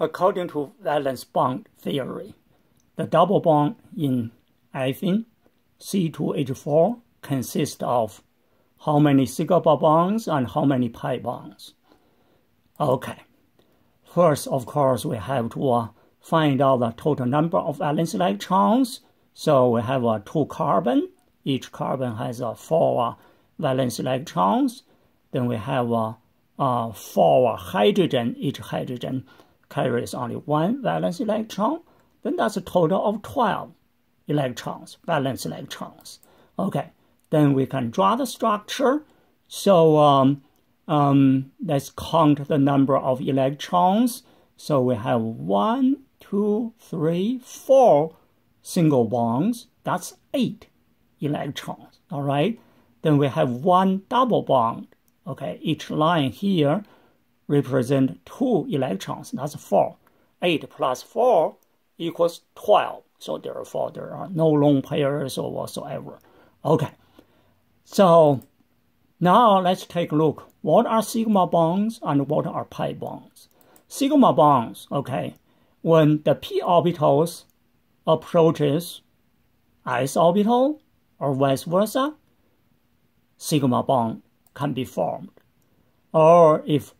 According to valence bond theory, the double bond in ethene C2H4 consists of how many sigma bonds and how many pi bonds. Okay, first, of course, we have to uh, find out the total number of valence electrons. So we have uh, two carbon. Each carbon has uh, four uh, valence electrons. Then we have uh, uh, four hydrogen. Each hydrogen carries only one valence electron, then that's a total of 12 electrons, valence electrons. Okay, then we can draw the structure. So um, um, let's count the number of electrons. So we have one, two, three, four single bonds. That's eight electrons. All right. Then we have one double bond. Okay, each line here represent two electrons. That's four. 8 plus 4 equals 12. So therefore, there are no lone pairs or whatsoever. Okay. So now let's take a look. What are sigma bonds and what are pi bonds? Sigma bonds, okay, when the p orbitals approaches s orbital or vice versa, sigma bond can be formed. Or if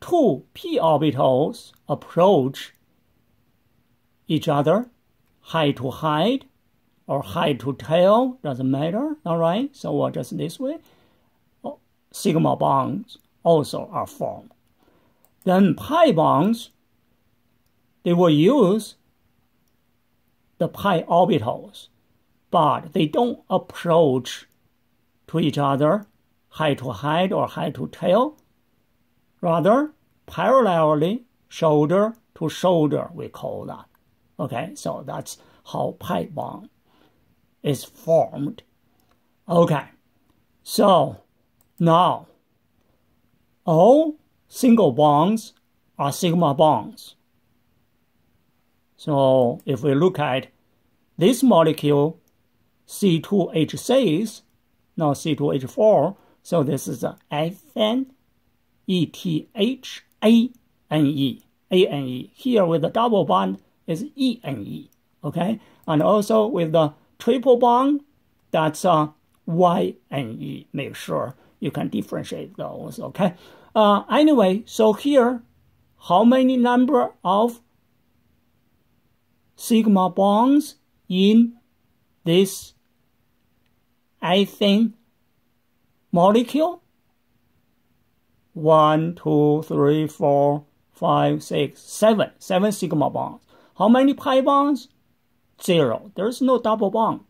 two p orbitals approach each other, height to height or height to tail, doesn't matter, all right? So we'll just this way. Oh, sigma bonds also are formed. Then pi bonds, they will use the pi orbitals, but they don't approach to each other, height to height or height to tail, Rather, parallelly, shoulder to shoulder, we call that. Okay, so that's how pi bond is formed. Okay, so now all single bonds are sigma bonds. So if we look at this molecule, C2H6, now C2H4, so this is a ethane E T H A N E A N E. Here with the double bond is E N E. Okay, and also with the triple bond, that's uh, Y N E. Make sure you can differentiate those. Okay. Uh, anyway, so here, how many number of sigma bonds in this ethane molecule? One, two, three, four, five, six, seven. Seven sigma bonds. How many pi bonds? Zero. There's no double bond.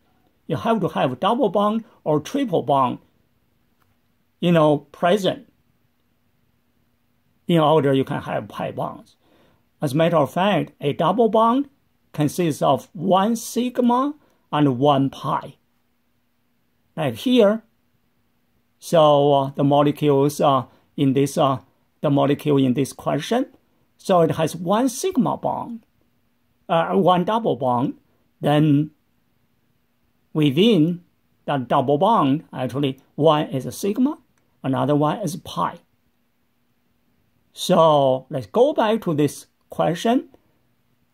You have to have double bond or triple bond, you know, present in order you can have pi bonds. As a matter of fact, a double bond consists of one sigma and one pi. Like here, so uh, the molecules are in this uh, the molecule in this question. So it has one sigma bond, uh, one double bond. Then within that double bond, actually one is a sigma, another one is pi. So let's go back to this question.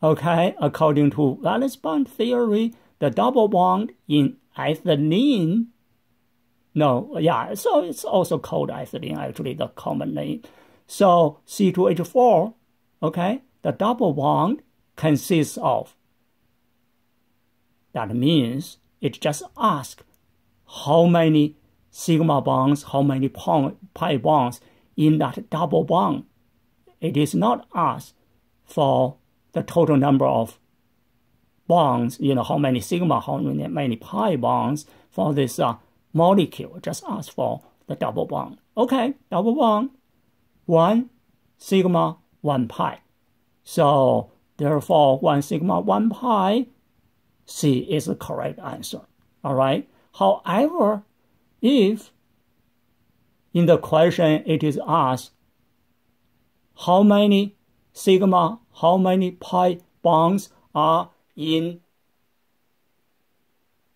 Okay, according to valence bond theory, the double bond in ethylene no, yeah, so it's also called ethylene, actually, the common name. So C2H4, okay, the double bond consists of. That means it just asks how many sigma bonds, how many pi bonds in that double bond. It is not asked for the total number of bonds, you know, how many sigma, how many, pi bonds for this uh, molecule. Just ask for the double bond. Okay, double bond, 1 sigma 1 pi. So therefore 1 sigma 1 pi, C is the correct answer. All right. However, if in the question it is asked how many sigma, how many pi bonds are in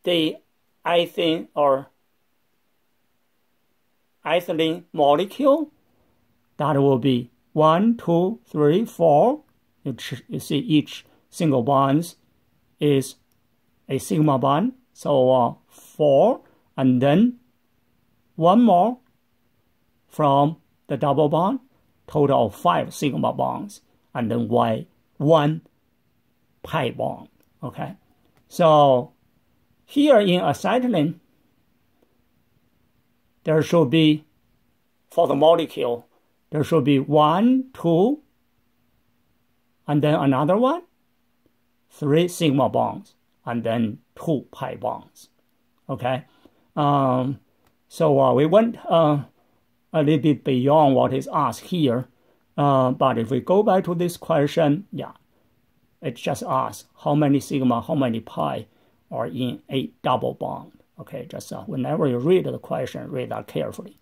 the ethane or ethylene molecule. That will be 1, 2, 3, 4, You, you see each single bond is a sigma bond. So uh, 4 and then one more from the double bond, total of 5 sigma bonds, and then y, 1 pi bond. Okay, so here in acetylene, there should be, for the molecule, there should be one, two, and then another one, three sigma bonds, and then two pi bonds. Okay, um, so uh, we went uh, a little bit beyond what is asked here, uh, but if we go back to this question, yeah, it just asks how many sigma, how many pi are in a double bond. Okay, just uh, whenever you read the question, read that carefully.